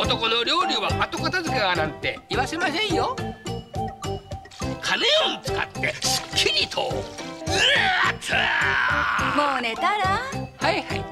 男の料理は後片付けがなんて言わせませんよ。カネオン使ってすっきりと。うっと。もう寝たら？はいはい。